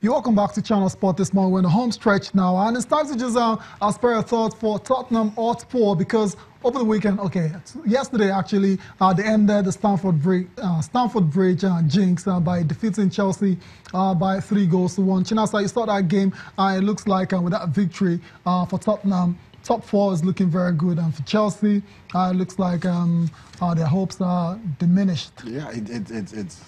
You're welcome back to Channel Sport this morning. We're in the home stretch now, and it's time to just uh, uh, spare a thought for Tottenham Hotspur because over the weekend, okay, yesterday actually, uh, they ended the Stamford Bridge, uh, Stamford Bridge uh, jinx uh, by defeating Chelsea uh, by three goals to one. Chinasa, you saw that game. Uh, it looks like with that victory for Tottenham, top four is looking very good, and for Chelsea, it looks like um, their hopes are diminished. Yeah, it, it, it, it's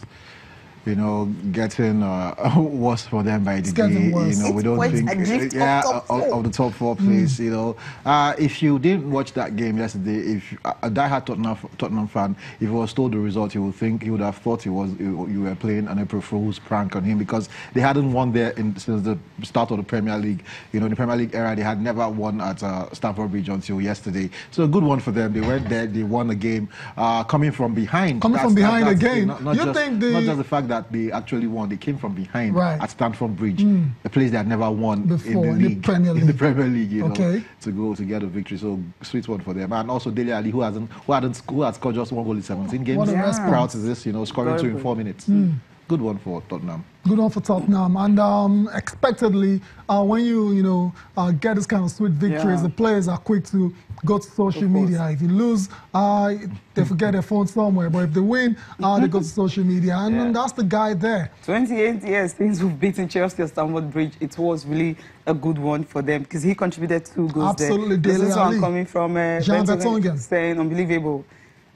you know, getting uh, worse for them by the day. You know, we don't think yeah of, of, the top four place. Mm. You know, uh, if you didn't watch that game yesterday, if a diehard Tottenham Tottenham fan, if he was told the result, he would think he would have thought he was you were playing an April Fool's prank on him because they hadn't won there in, since the start of the Premier League. You know, in the Premier League era, they had never won at uh, Stamford Bridge until yesterday. So a good one for them. They went there, they won the game, uh, coming from behind. Coming that's, from behind that, again. Not, not you just, think the... not just the fact that they actually won. They came from behind right. at Stamford Bridge, mm. a place they had never won Before, in the league, in the Premier League, in the Premier League you okay. know, to go to get a victory. So sweet one for them. And also Dele Alli, who hasn't, who hadn't, who had scored just one goal in 17 games. What a yeah. Proud to this, you know, scoring two in four minutes. Mm. Good one for Tottenham. Good one for Tottenham. And um, expectedly, uh, when you you know uh, get this kind of sweet victories, yeah. the players are quick to go to social media. If you lose, uh, they forget their phone somewhere. But if they win, uh, they go to social media. And, yeah. that's the guy there. 28 years since we've beaten Chelsea at Stamford Bridge. It was really a good one for them because he contributed two goals Absolutely, there. Absolutely. This one coming from uh, Jean Vertonghen. Saying unbelievable.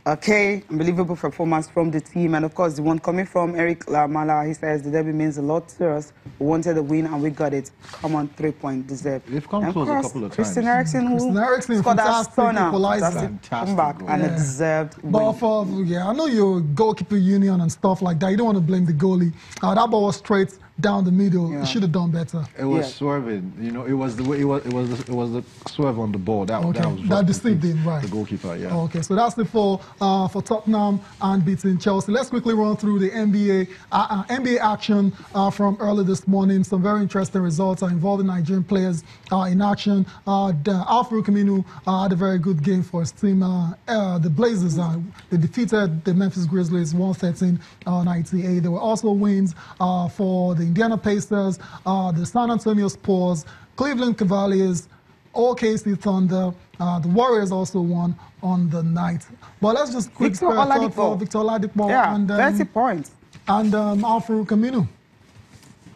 Okay, unbelievable performance from the team. And of course, the one coming from Eric Lamela, he says the derby means a lot to us. We wanted the win and we got it. Come on, three point deserved. They've come close a couple of times. Christian Eriksen, who Christian Eriksen, scored that stunner. Fantastic Come back goal. and yeah. a deserved but win. For, yeah, I know your goalkeeper union and stuff like that. You don't want to blame the goalie. Uh, that ball was straight down the middle. Yeah. should have done better. It was yeah. swerving. You know, it was the way it was. It was. The, it was the swerve on the ball. That, okay. that was that deceived him, right? The goalkeeper. Yeah. Okay, so that's the four uh, for Tottenham and beating Chelsea. Let's quickly run through the NBA uh, uh, NBA action uh, from early this morning. Some very interesting results are involving Nigerian players uh, in action. Uh, Al-Farouq Aminu had a very good game for his team. the Blazers they defeated the Memphis Grizzlies 113-98. There were also wins for the Indiana Pacers, uh, the San Antonio Spurs, Cleveland Cavaliers, OKC Thunder. Uh, the Warriors also won on the night. But let's just quick Victor Oladipo. for Victor Oladipo. Yeah, and, um, 30 points. And um, Al-Farouq Aminu.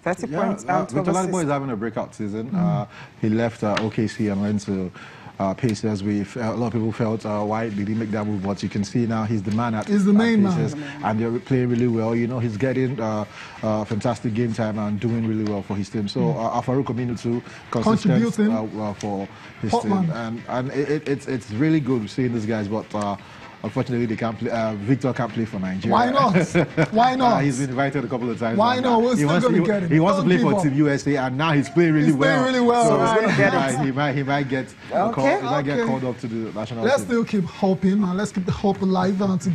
30 yeah, points. Uh, Victor Oladipo is having a breakout season. Mm. Uh, he left uh, OKC and went to uh, Pacers. We a lot of people felt uh, why did he make that move, but you can see now he's the man at. He's the main man, and they're playing really well. You know, he's getting uh, uh, fantastic game time and doing really well for his team. So mm. uh, Al-Farouq Aminu too, contributing uh, for his Portland. team, and and it, it's it's really good seeing these guys, but. Uh, Unfortunately, they can't play, uh, Victor can't play for Nigeria. Why not? Why not? Uh, he's been invited a couple of times. Why not? We're still going to get him. He wants Don't to play for Team USA, and now he's playing really he's well. Playing really well. So right. he, might, he might he might get okay. called, he might okay. get called up to the national Let's team. still keep hoping, and let's keep the hope alive, and to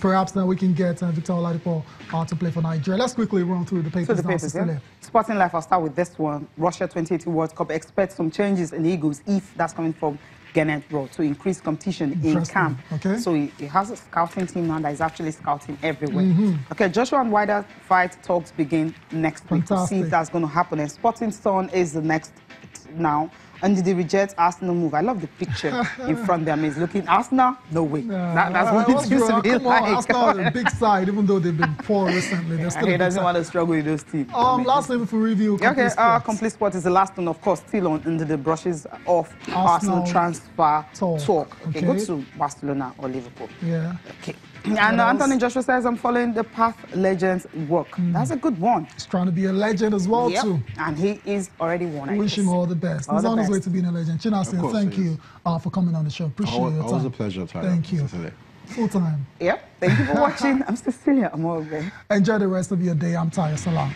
perhaps now we can get uh, Victor Oladipo uh, to play for Nigeria. Let's quickly run through the papers. So the papers, yeah. Sporting Life, I'll start with this one. Russia 2018 World Cup expect some changes in the Eagles if that's coming from Gernot Rohr to increase competition in camp. Okay. So he, he, has a scouting team now that is actually scouting everywhere. Mm -hmm. Okay, Joshua and Wilder fight talks begin next week to see if that's going to happen. And Sporting Stone is the next now. And did they reject Arsenal move? I love the picture in front of them. He's looking Arsenal. No way. That, that's what it used to be come like. On, Arsenal on the big side, even though they've been poor recently. They're still he doesn't want to struggle with those teams. Um, last name for review. okay, uh, complete sport is the last one, of course, still on under the brushes of Arsenal, Arsenal transfer talk. talk. Okay, okay, go to Barcelona or Liverpool. Yeah. Okay. And uh, Anthony Joshua says, I'm following the path legends work. Mm. That's a good one. He's trying to be a legend as well, yep. too. And he is already one. I Wish him all the best. All He's the on best. his way to being a legend. Chinasa, thank you uh, for coming on the show. Appreciate always, your time. Always a pleasure, Tyler. Thank you. Full time. Yep. Thank you for watching. I'm Cecilia Amorbe. Enjoy the rest of your day. I'm Taya Salam.